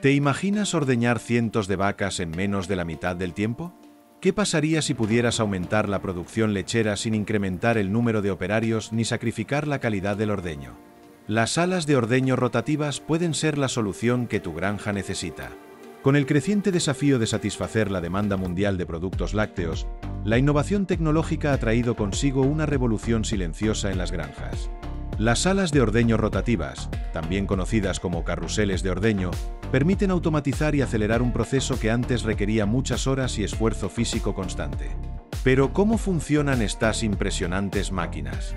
¿Te imaginas ordeñar cientos de vacas en menos de la mitad del tiempo? ¿Qué pasaría si pudieras aumentar la producción lechera sin incrementar el número de operarios ni sacrificar la calidad del ordeño? Las salas de ordeño rotativas pueden ser la solución que tu granja necesita. Con el creciente desafío de satisfacer la demanda mundial de productos lácteos, la innovación tecnológica ha traído consigo una revolución silenciosa en las granjas. Las salas de ordeño rotativas, también conocidas como carruseles de ordeño, permiten automatizar y acelerar un proceso que antes requería muchas horas y esfuerzo físico constante. Pero ¿cómo funcionan estas impresionantes máquinas?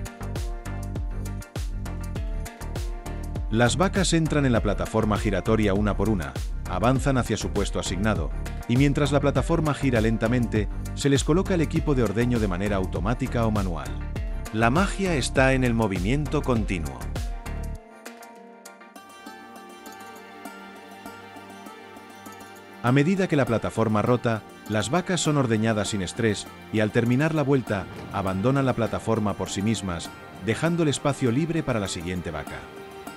Las vacas entran en la plataforma giratoria una por una, avanzan hacia su puesto asignado, y mientras la plataforma gira lentamente, se les coloca el equipo de ordeño de manera automática o manual. La magia está en el movimiento continuo. A medida que la plataforma rota, las vacas son ordeñadas sin estrés y al terminar la vuelta, abandonan la plataforma por sí mismas, dejando el espacio libre para la siguiente vaca.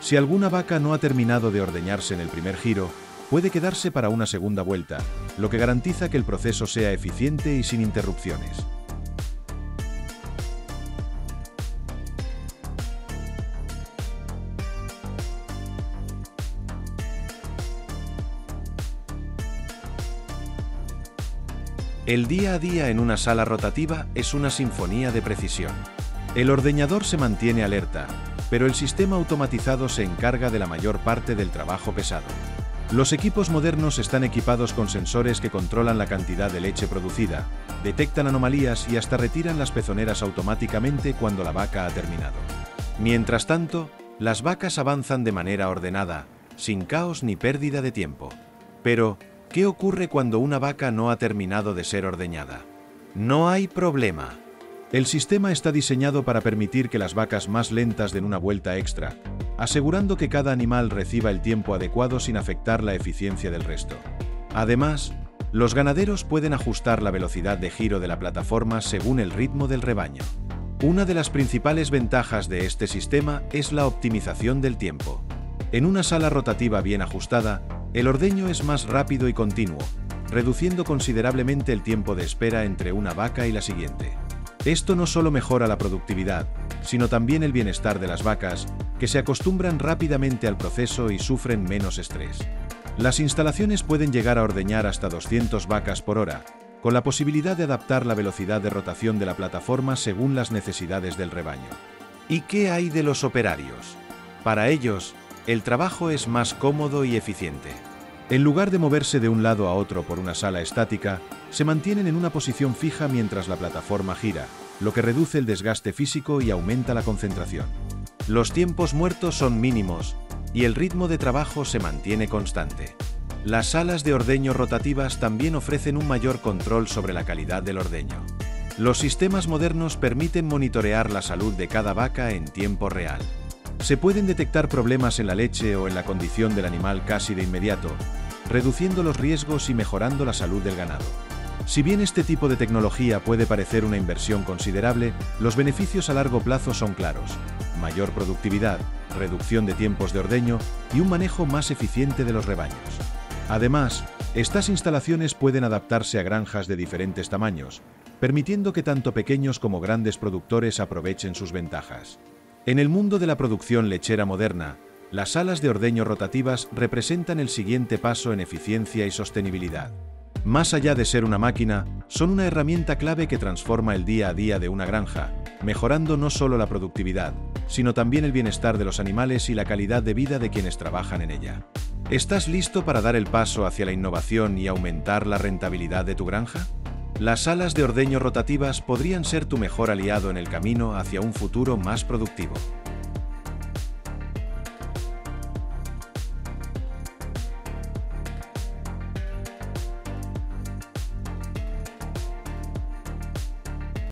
Si alguna vaca no ha terminado de ordeñarse en el primer giro, puede quedarse para una segunda vuelta, lo que garantiza que el proceso sea eficiente y sin interrupciones. El día a día en una sala rotativa es una sinfonía de precisión. El ordeñador se mantiene alerta, pero el sistema automatizado se encarga de la mayor parte del trabajo pesado. Los equipos modernos están equipados con sensores que controlan la cantidad de leche producida, detectan anomalías y hasta retiran las pezoneras automáticamente cuando la vaca ha terminado. Mientras tanto, las vacas avanzan de manera ordenada, sin caos ni pérdida de tiempo. Pero, ¿qué ocurre cuando una vaca no ha terminado de ser ordeñada? No hay problema. El sistema está diseñado para permitir que las vacas más lentas den una vuelta extra, asegurando que cada animal reciba el tiempo adecuado sin afectar la eficiencia del resto. Además, los ganaderos pueden ajustar la velocidad de giro de la plataforma según el ritmo del rebaño. Una de las principales ventajas de este sistema es la optimización del tiempo. En una sala rotativa bien ajustada, el ordeño es más rápido y continuo, reduciendo considerablemente el tiempo de espera entre una vaca y la siguiente. Esto no solo mejora la productividad, sino también el bienestar de las vacas, que se acostumbran rápidamente al proceso y sufren menos estrés. Las instalaciones pueden llegar a ordeñar hasta 200 vacas por hora, con la posibilidad de adaptar la velocidad de rotación de la plataforma según las necesidades del rebaño. ¿Y qué hay de los operarios? Para ellos, el trabajo es más cómodo y eficiente. En lugar de moverse de un lado a otro por una sala estática, se mantienen en una posición fija mientras la plataforma gira, lo que reduce el desgaste físico y aumenta la concentración. Los tiempos muertos son mínimos y el ritmo de trabajo se mantiene constante. Las salas de ordeño rotativas también ofrecen un mayor control sobre la calidad del ordeño. Los sistemas modernos permiten monitorear la salud de cada vaca en tiempo real. Se pueden detectar problemas en la leche o en la condición del animal casi de inmediato, reduciendo los riesgos y mejorando la salud del ganado. Si bien este tipo de tecnología puede parecer una inversión considerable, los beneficios a largo plazo son claros. Mayor productividad, reducción de tiempos de ordeño y un manejo más eficiente de los rebaños. Además, estas instalaciones pueden adaptarse a granjas de diferentes tamaños, permitiendo que tanto pequeños como grandes productores aprovechen sus ventajas. En el mundo de la producción lechera moderna, las salas de ordeño rotativas representan el siguiente paso en eficiencia y sostenibilidad. Más allá de ser una máquina, son una herramienta clave que transforma el día a día de una granja, mejorando no solo la productividad, sino también el bienestar de los animales y la calidad de vida de quienes trabajan en ella. ¿Estás listo para dar el paso hacia la innovación y aumentar la rentabilidad de tu granja? Las salas de ordeño rotativas podrían ser tu mejor aliado en el camino hacia un futuro más productivo.